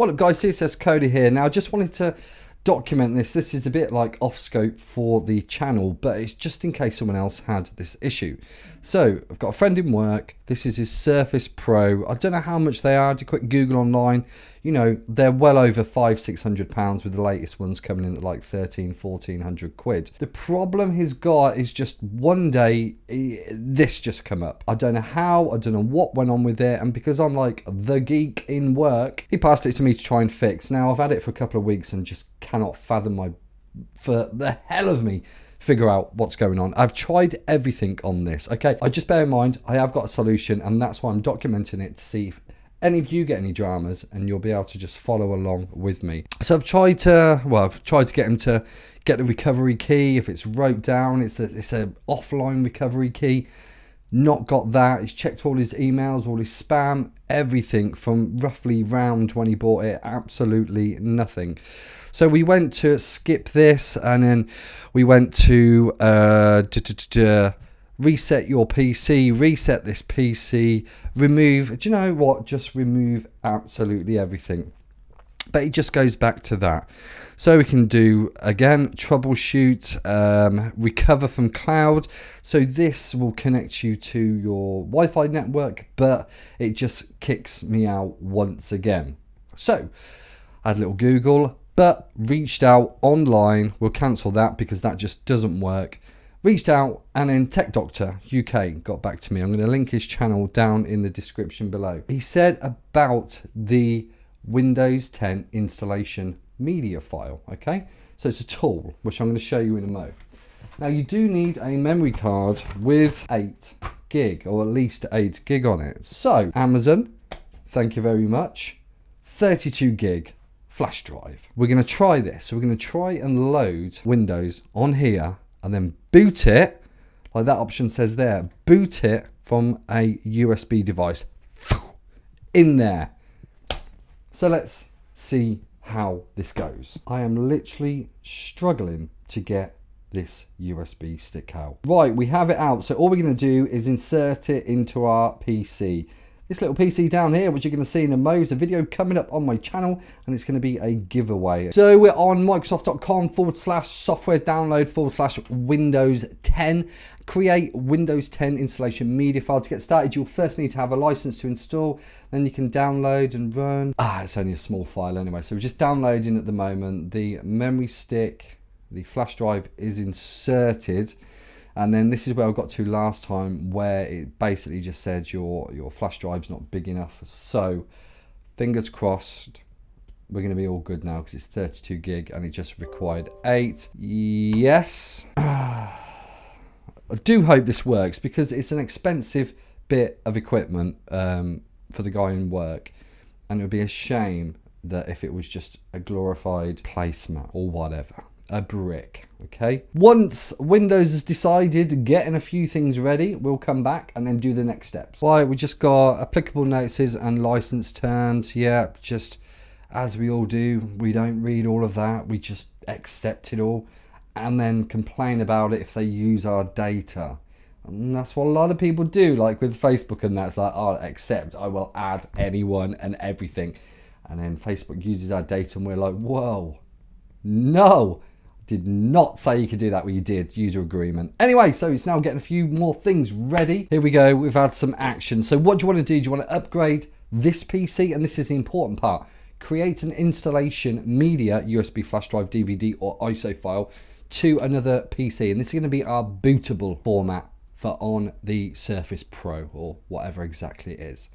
What up guys, CSS Coder here. Now I just wanted to document this. This is a bit like off scope for the channel, but it's just in case someone else had this issue. So I've got a friend in work. This is his Surface Pro. I don't know how much they are. A quick Google online. You know, they're well over five, six hundred pounds with the latest ones coming in at like 13, 1400 quid. The problem he's got is just one day eh, this just come up. I don't know how, I don't know what went on with it. And because I'm like the geek in work, he passed it to me to try and fix. Now I've had it for a couple of weeks and just cannot fathom my, for the hell of me, figure out what's going on. I've tried everything on this. Okay, I just bear in mind I have got a solution and that's why I'm documenting it to see if any of you get any dramas and you'll be able to just follow along with me. So I've tried to, well, I've tried to get him to get the recovery key. If it's wrote down, it's a, it's a offline recovery key. Not got that. He's checked all his emails, all his spam, everything from roughly round when he bought it. Absolutely nothing. So we went to skip this and then we went to uh, reset your PC, reset this PC, remove, do you know what? Just remove absolutely everything. But it just goes back to that. So we can do, again, troubleshoot, um, recover from cloud. So this will connect you to your Wi-Fi network, but it just kicks me out once again. So I had a little Google, but reached out online. We'll cancel that because that just doesn't work reached out and then Tech Doctor UK got back to me. I'm going to link his channel down in the description below. He said about the Windows 10 installation media file. Okay, so it's a tool which I'm going to show you in a mo. Now you do need a memory card with 8 gig or at least 8 gig on it. So Amazon, thank you very much. 32 gig flash drive. We're going to try this. We're going to try and load Windows on here and then boot it, like that option says there, boot it from a USB device in there. So let's see how this goes. I am literally struggling to get this USB stick out. Right, we have it out. So all we're going to do is insert it into our PC this little PC down here, which you're going to see in a mo, is a video coming up on my channel, and it's going to be a giveaway. So we're on Microsoft.com forward slash software download forward slash Windows 10. Create Windows 10 installation media file. To get started, you'll first need to have a license to install, then you can download and run. Ah, it's only a small file anyway, so we're just downloading at the moment. The memory stick, the flash drive is inserted. And then this is where I got to last time where it basically just said your, your flash drive's not big enough. So fingers crossed, we're going to be all good now because it's 32 gig and it just required 8. Yes. I do hope this works because it's an expensive bit of equipment um, for the guy in work. And it would be a shame that if it was just a glorified placemat or whatever a brick. Okay. Once Windows has decided getting a few things ready, we'll come back and then do the next steps. Right, we just got applicable notices and license terms. Yeah, just as we all do, we don't read all of that. We just accept it all and then complain about it if they use our data. And that's what a lot of people do, like with Facebook and that's like, oh, accept, I will add anyone and everything. And then Facebook uses our data and we're like, whoa, no, did not say you could do that, but you did. User agreement. Anyway, so it's now getting a few more things ready. Here we go. We've had some action. So what do you want to do? Do you want to upgrade this PC? And this is the important part. Create an installation media, USB flash drive, DVD, or ISO file to another PC. And this is going to be our bootable format for on the Surface Pro or whatever exactly it is.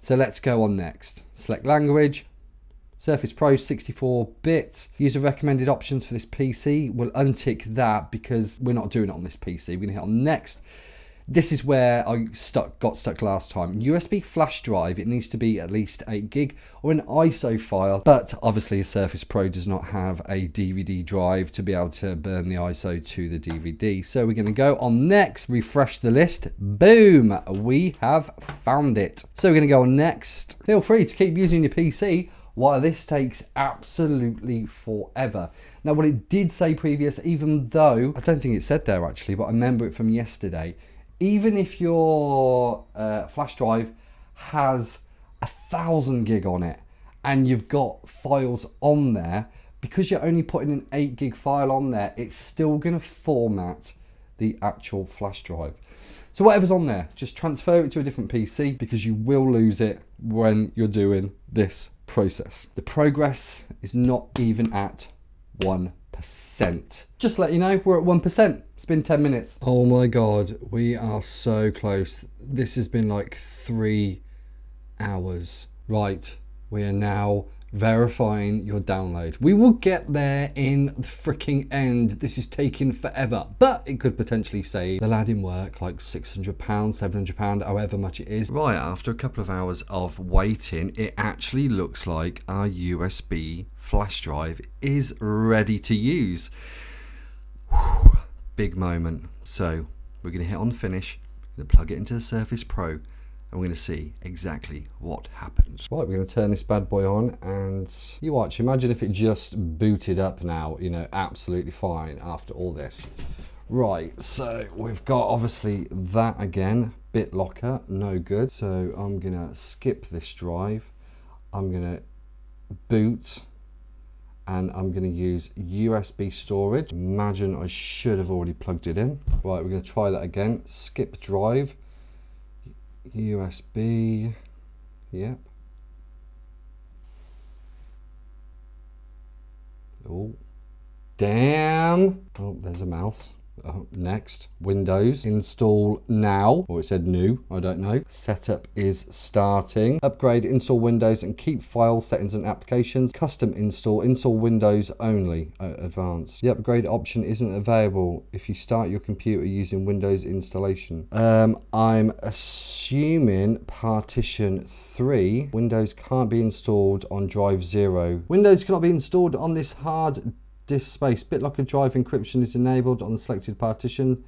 So let's go on next. Select language, Surface Pro 64-bit. User recommended options for this PC. We'll untick that because we're not doing it on this PC. We're to hit on next. This is where I stuck, got stuck last time. USB flash drive, it needs to be at least 8 gig or an ISO file, but obviously a Surface Pro does not have a DVD drive to be able to burn the ISO to the DVD. So we're to go on next, refresh the list. Boom, we have found it. So we're to go on next. Feel free to keep using your PC while this takes absolutely forever. Now, what it did say previous, even though, I don't think it said there actually, but I remember it from yesterday, even if your uh, flash drive has a thousand gig on it, and you've got files on there, because you're only putting an 8 gig file on there, it's still going to format the actual flash drive. So whatever's on there, just transfer it to a different PC because you will lose it when you're doing this process. The progress is not even at 1%. Just let you know, we're at 1%. It's been 10 minutes. Oh my God, we are so close. This has been like three hours. Right, we are now verifying your download. We will get there in the freaking end. This is taking forever, but it could potentially save the lad in work like £600, £700, however much it is. Right, after a couple of hours of waiting, it actually looks like our USB flash drive is ready to use. Whew, big moment. So we're going to hit on finish, to plug it into the Surface Pro, and we're going to see exactly what happens. Right, we're going to turn this bad boy on and you watch. Imagine if it just booted up now, you know, absolutely fine after all this. Right, so we've got obviously that again, BitLocker, no good. So I'm going to skip this drive. I'm going to boot and I'm going to use USB storage. Imagine I should have already plugged it in. Right, we're going to try that again. Skip drive USB, yep. Oh, damn. Oh, there's a mouse. Oh, next, Windows, install now, or it said new, I don't know. Setup is starting. Upgrade, install Windows and keep file settings and applications. Custom install, install Windows only, uh, advanced. The upgrade option isn't available if you start your computer using Windows installation. Um, I'm assuming partition 3, Windows can't be installed on drive 0. Windows cannot be installed on this hard disk space. BitLocker drive encryption is enabled on the selected partition.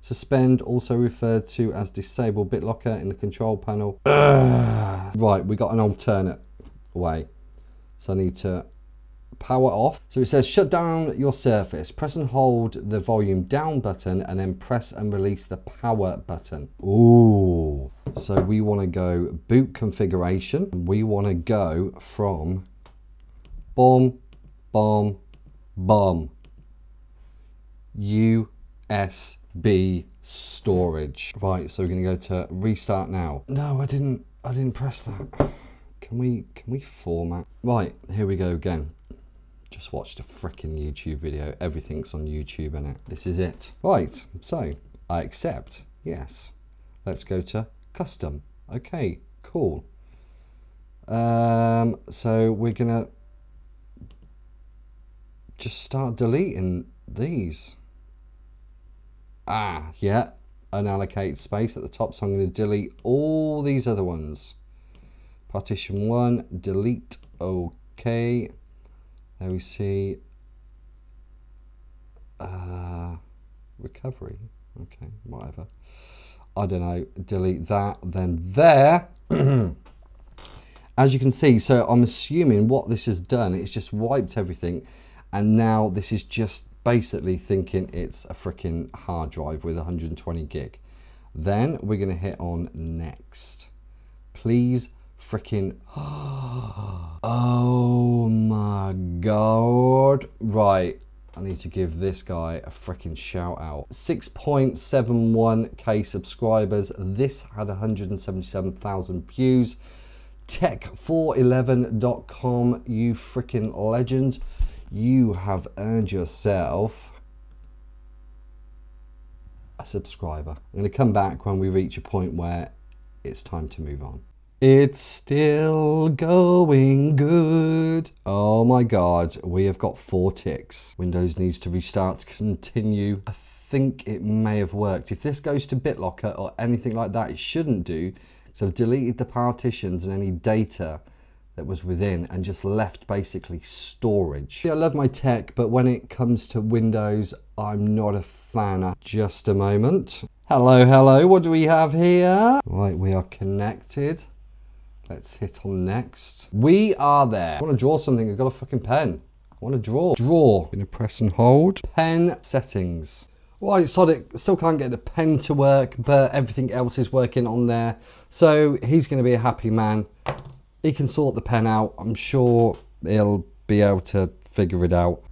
Suspend, also referred to as disable BitLocker in the control panel. Ugh. Right, we got an alternate way. So I need to power off. So it says shut down your surface. Press and hold the volume down button and then press and release the power button. Ooh. So we want to go boot configuration. We want to go from bomb, bomb, bomb USB storage. Right, so we're gonna go to restart now. No, I didn't, I didn't press that. Can we, can we format? Right, here we go again. Just watched a freaking YouTube video. Everything's on YouTube in it. This is it. Right, so I accept, yes. Let's go to custom. Okay, cool. Um, so we're gonna just start deleting these. Ah, yeah, unallocate space at the top, so I'm going to delete all these other ones. Partition 1, delete, okay. There we see uh, recovery, okay, whatever. I don't know, delete that, then there. As you can see, so I'm assuming what this has done, it's just wiped everything and now this is just basically thinking it's a freaking hard drive with 120 gig. Then we're to hit on next. Please freaking. Oh my god. Right. I need to give this guy a freaking shout out. 6.71k subscribers. This had 177,000 views. Tech411.com, you freaking legend you have earned yourself a subscriber. I'm going to come back when we reach a point where it's time to move on. It's still going good. Oh my god, we have got four ticks. Windows needs to restart to continue. I think it may have worked. If this goes to BitLocker or anything like that, it shouldn't do. So I've deleted the partitions and any data that was within and just left basically storage. I love my tech, but when it comes to Windows, I'm not a fan. Just a moment. Hello, hello, what do we have here? Right, we are connected. Let's hit on next. We are there. I want to draw something, I've got a fucking pen. I want to draw. Draw. Gonna press and hold. Pen settings. Right, Sodic still can't get the pen to work, but everything else is working on there. So he's going to be a happy man he can sort the pen out. I'm sure he'll be able to figure it out.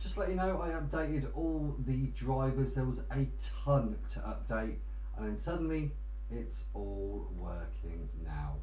Just let you know, I updated all the drivers. There was a ton to update, and then suddenly it's all working now.